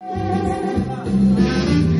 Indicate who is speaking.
Speaker 1: やった